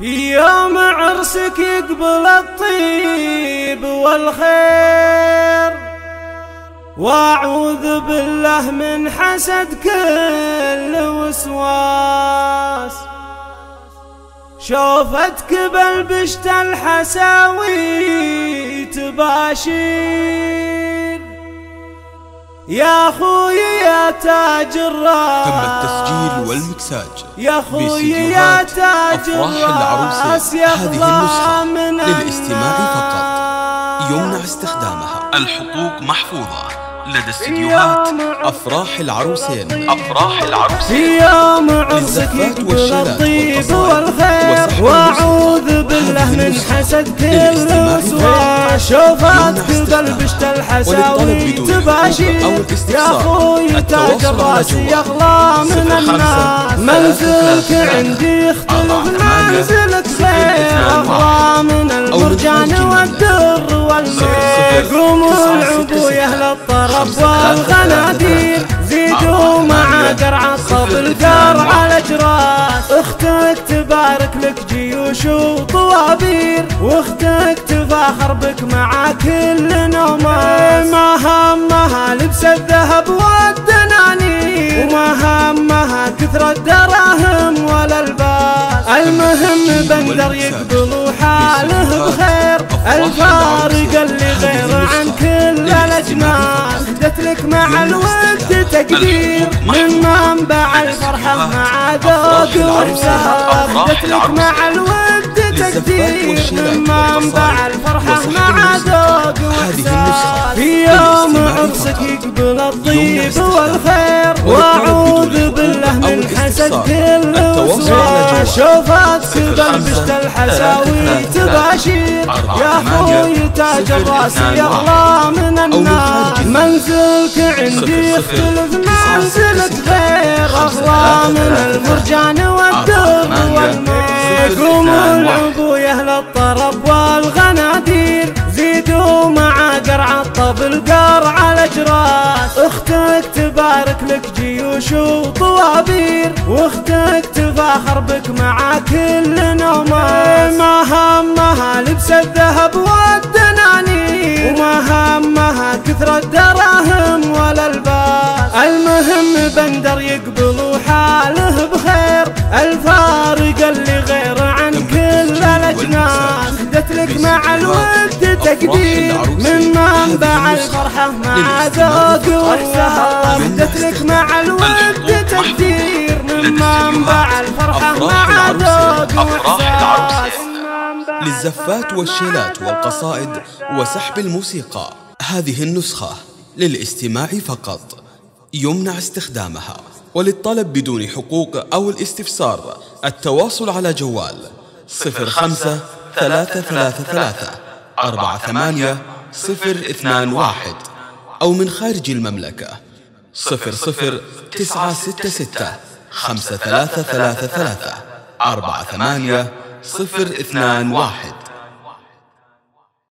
يوم عرسك يقبل الطيب والخير. وأعوذ بالله من حسد كل وسواس. شوفتك بالبشت الحساوي تباشير يا خوي يا تاج الرأس. تم التسجيل والمكساج. يا خوي يا تاج الرأس. يا هذه النسخة للاستماع فقط. يمنع استخدامها. الحقوق محفوظة. لدى استديوهات أفراح العروسين. أفراح العروسين. في يوم عرسك يقبل الطيب والخير بالله من حسد كل وسواس شوفات قلبشت الحساوي تباشير يا خوي تاج الرأس يغلى من الناس. منزلك عندي يختلف منزلك غير أغلى من المرجان والدر والمير قوموا العبو يا أهل الطرف والغنادير. زيدوا مع قرع الصبر قرع الاجراس أختك تبارك لك جيوش وطوابير واختك تفاخر بك مع كل نومه ما همها لبس الذهب والدنانير. وما همها كثر الدراهم ولا الباس. المهم بندر يقبل حاله بخير. الفارق اللي غير عن كل الأجناس. اهدت لك مع الود تقدير من منبع الفرحة مع ذوق واحساس اهدت لك مع الود تقدير من منبع الفرحة مع ذوق وإحساس في يوم عرسك يقبل الطيب والخير وأعوذ بالله من حسد كل وسواس شوفات بلبشت الحساوي تباشير يا خوي تاج الرأس يغلى من الناس. منزلك عندي يختلف منزلك غير اغلى من قوموا العبوا يا أهل الطرب والغنادير زيدوا مع قرع الطبل قرع الاجراس أختك تبارك لك جيوش وطوابير واختك تفاخر بك مع كل نومه ما همها لبس الذهب والدنانير وما همها كثر الدراهم ولا الباس المهم بندر يقبل حاله بخير. الفارق اللي غير عن كل الأجناس. اهدت لك مع الود تقدير من منبع الفرحة مع ذوق واحساس اهدت لك مع الود تقدير. من منبع الفرحة مع ذوق وإحساس. للزفات والشيلات والقصائد وسحب الموسيقى. هذه النسخة للاستماع فقط. يمنع استخدامها وللطلب بدون حقوق أو الاستفسار التواصل على جوال 05 333 48 021 أو من خارج المملكة 00966 5333 48 021